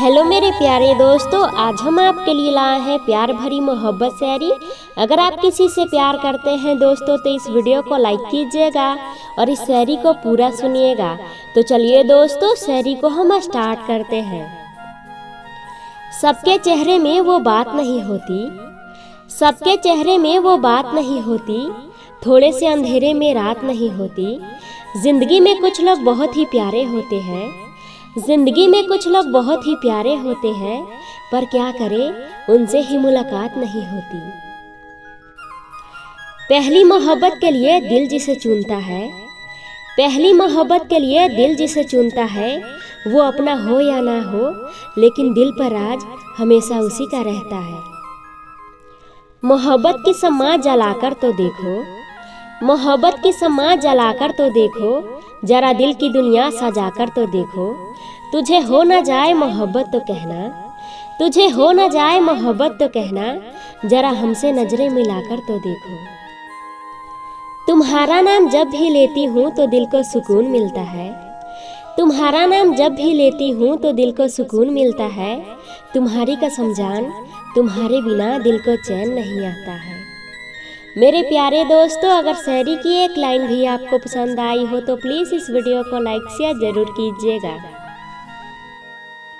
Hello मेरे प्यारे दोस्तों, आज हम आपके लिए लाए हैं प्यार भरी मोहब्बत शायरी। अगर आप किसी से प्यार करते हैं दोस्तों तो इस वीडियो को लाइक कीजिएगा और इस शायरी को पूरा सुनिएगा। तो चलिए दोस्तों, शायरी को हम स्टार्ट करते हैं। सबके चेहरे में वो बात नहीं होती। सबके चेहरे में वो बात नहीं होती। थोड़े से अंधेरे में रात नहीं होती। ज़िंदगी में कुछ लोग बहुत ही प्यारे होते हैं। ज़िंदगी में कुछ लोग बहुत ही प्यारे होते हैं, पर क्या करें, उनसे ही मुलाकात नहीं होती। पहली मोहब्बत के लिए दिल जिसे चुनता है, पहली मोहब्बत के लिए दिल जिसे चुनता है, वो अपना हो या ना हो, लेकिन दिल पर राज हमेशा उसी का रहता है। मोहब्बत की समाज जलाकर तो देखो मोहब्बत की समाज जलाकर तो देखो, जरा दिल की दुनिया सजाकर तो देखो। तुझे हो ना जाए मोहब्बत तो कहना, तुझे हो ना जाए मोहब्बत तो कहना, जरा हमसे नज़रें मिलाकर तो देखो। तुम्हारा नाम जब भी लेती हूँ तो दिल को सुकून मिलता है। तुम्हारा नाम जब भी लेती हूँ तो दिल को सुकून मिलता है। तुम्हारी कसम जान, तुम्हारे बिना दिल को चैन नहीं आता है। मेरे प्यारे दोस्तों, अगर शहरी की एक लाइन भी आपको पसंद आई हो तो प्लीज़ इस वीडियो को लाइक शेयर ज़रूर कीजिएगा।